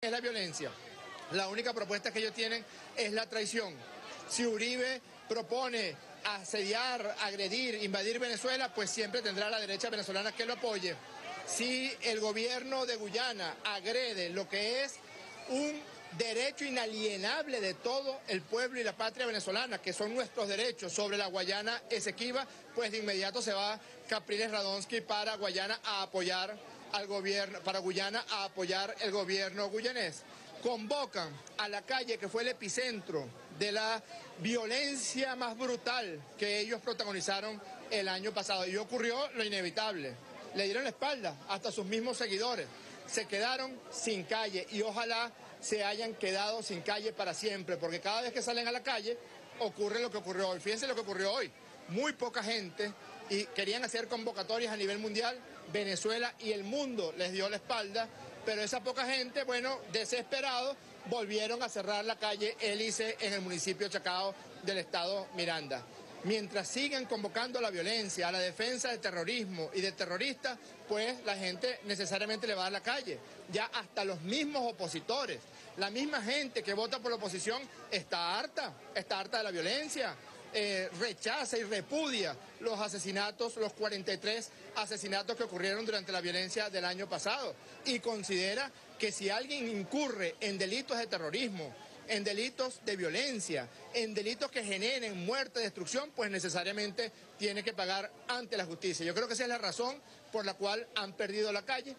es la violencia. La única propuesta que ellos tienen es la traición. Si Uribe propone asediar, agredir, invadir Venezuela, pues siempre tendrá la derecha venezolana que lo apoye. Si el gobierno de Guyana agrede lo que es un derecho inalienable de todo el pueblo y la patria venezolana, que son nuestros derechos sobre la Guayana Esequiba, pues de inmediato se va Capriles Radonsky para Guayana a apoyar al gobierno, para Guyana a apoyar el gobierno guyanés. Convocan a la calle que fue el epicentro de la violencia más brutal que ellos protagonizaron el año pasado. Y ocurrió lo inevitable. Le dieron la espalda hasta sus mismos seguidores. Se quedaron sin calle y ojalá se hayan quedado sin calle para siempre, porque cada vez que salen a la calle ocurre lo que ocurrió hoy. Fíjense lo que ocurrió hoy. Muy poca gente y querían hacer convocatorias a nivel mundial. Venezuela y el mundo les dio la espalda, pero esa poca gente, bueno, desesperados, volvieron a cerrar la calle Hélice en el municipio de Chacao del estado Miranda. Mientras sigan convocando la violencia, a la defensa del terrorismo y de terroristas, pues la gente necesariamente le va a dar la calle. Ya hasta los mismos opositores, la misma gente que vota por la oposición está harta, está harta de la violencia, eh, rechaza y repudia los asesinatos, los 43 asesinatos que ocurrieron durante la violencia del año pasado y considera que si alguien incurre en delitos de terrorismo, en delitos de violencia, en delitos que generen muerte, destrucción, pues necesariamente tiene que pagar ante la justicia. Yo creo que esa es la razón por la cual han perdido la calle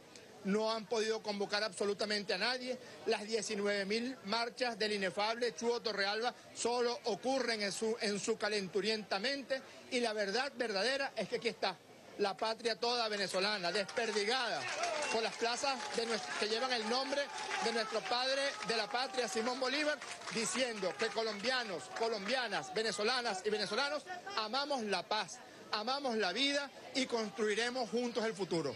no han podido convocar absolutamente a nadie. Las 19 mil marchas del inefable Chuo Torrealba solo ocurren en su, en su calenturientamente y la verdad verdadera es que aquí está la patria toda venezolana, desperdigada por las plazas que llevan el nombre de nuestro padre de la patria, Simón Bolívar, diciendo que colombianos, colombianas, venezolanas y venezolanos amamos la paz, amamos la vida y construiremos juntos el futuro.